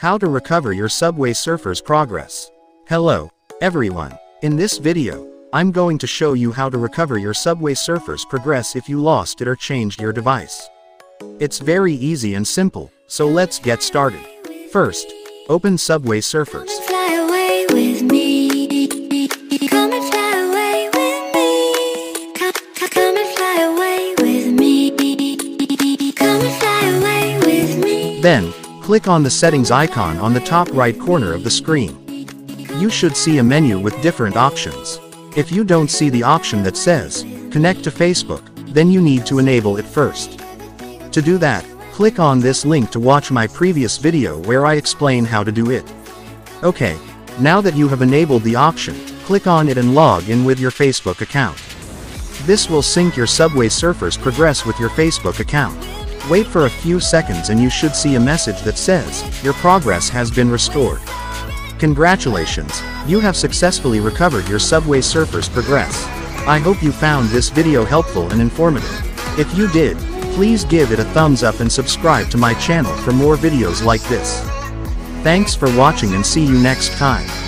How to recover your Subway Surfers progress. Hello, everyone. In this video, I'm going to show you how to recover your Subway Surfers progress if you lost it or changed your device. It's very easy and simple, so let's get started. First, open Subway Surfers. Then, click on the settings icon on the top right corner of the screen. You should see a menu with different options. If you don't see the option that says, Connect to Facebook, then you need to enable it first. To do that, click on this link to watch my previous video where I explain how to do it. Okay, now that you have enabled the option, click on it and log in with your Facebook account. This will sync your Subway Surfers progress with your Facebook account. Wait for a few seconds and you should see a message that says, your progress has been restored. Congratulations, you have successfully recovered your Subway Surfers progress. I hope you found this video helpful and informative. If you did, please give it a thumbs up and subscribe to my channel for more videos like this. Thanks for watching and see you next time.